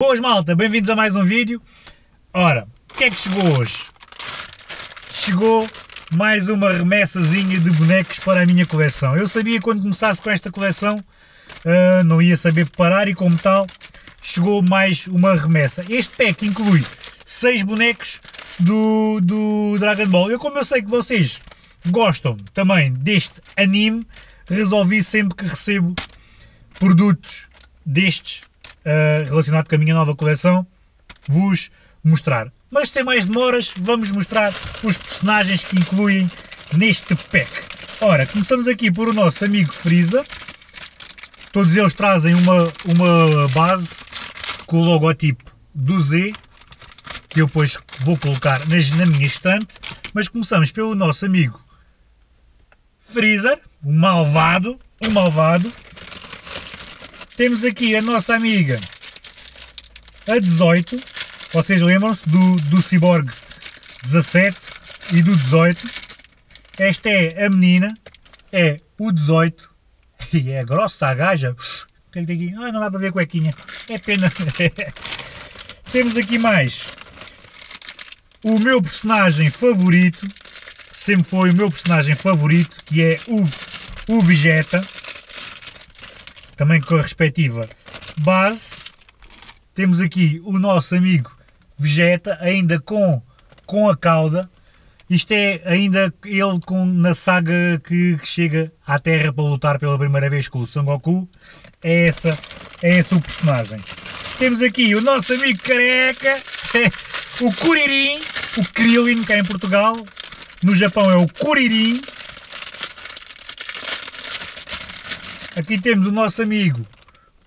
Boas malta, bem-vindos a mais um vídeo. Ora, o que é que chegou hoje? Chegou mais uma remessazinha de bonecos para a minha coleção. Eu sabia que quando começasse com esta coleção uh, não ia saber parar e como tal chegou mais uma remessa. Este pack inclui 6 bonecos do, do Dragon Ball. Eu como eu sei que vocês gostam também deste anime, resolvi sempre que recebo produtos destes uh, relacionado com a minha nova coleção, vos mostrar. Mas sem mais demoras, vamos mostrar os personagens que incluem neste pack. Ora, começamos aqui por o nosso amigo Freeza. Todos eles trazem uma, uma base com o logotipo do Z, que eu depois vou colocar nas, na minha estante. Mas começamos pelo nosso amigo Freezer, o malvado, o malvado, temos aqui a nossa amiga a 18, vocês lembram-se do, do Cyborg 17 e do 18. Esta é a menina, é o 18 e é grossa a gaja. Aqui? Ah, não dá para ver a cuequinha. É pena. Temos aqui mais o meu personagem favorito, sempre foi o meu personagem favorito, que é o, o Vegeta também com a respectiva base. Temos aqui o nosso amigo Vegeta, ainda com, com a cauda. Isto é ainda ele com, na saga que, que chega à Terra para lutar pela primeira vez com o Son Goku. É, essa, é esse o personagem. Temos aqui o nosso amigo careca, o Kuririn, o Krillin, cá em Portugal. No Japão é o Kuririn. Aqui temos o nosso amigo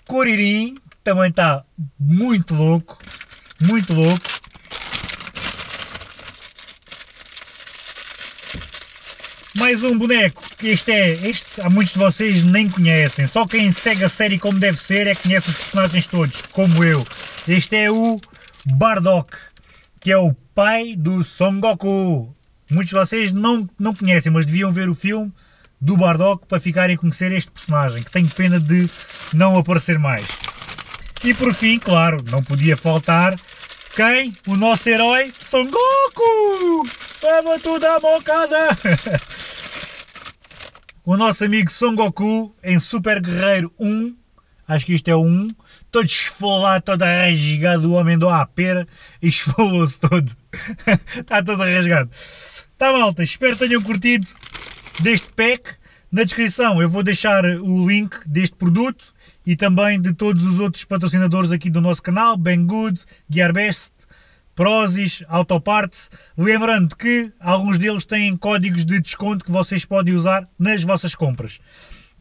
Coririm, que também está muito louco, muito louco. Mais um boneco, que este é, este há muitos de vocês nem conhecem, só quem segue a série como deve ser é que conhece os personagens todos, como eu. Este é o Bardock, que é o pai do Son Goku. Muitos de vocês não, não conhecem, mas deviam ver o filme do Bardock para ficarem a conhecer este personagem, que tenho pena de não aparecer mais. E por fim, claro, não podia faltar quem? O nosso herói Son Goku! Vamos tudo à bocada! o nosso amigo Son Goku em Super Guerreiro 1, acho que isto é o 1, todo esfolado, todo rasgado, o homem do a pera, esfolou-se todo. Está todo rasgado. Tá malta, espero que tenham curtido deste pack. Na descrição eu vou deixar o link deste produto e também de todos os outros patrocinadores aqui do nosso canal, Banggood, Gearbest, Prozis, Autoparts. Lembrando que alguns deles têm códigos de desconto que vocês podem usar nas vossas compras.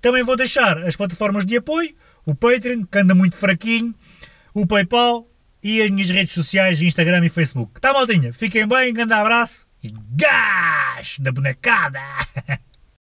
Também vou deixar as plataformas de apoio, o Patreon, que anda muito fraquinho, o Paypal e as minhas redes sociais, Instagram e Facebook. Tá, maldinha? Fiquem bem, grande abraço e gás da bonecada!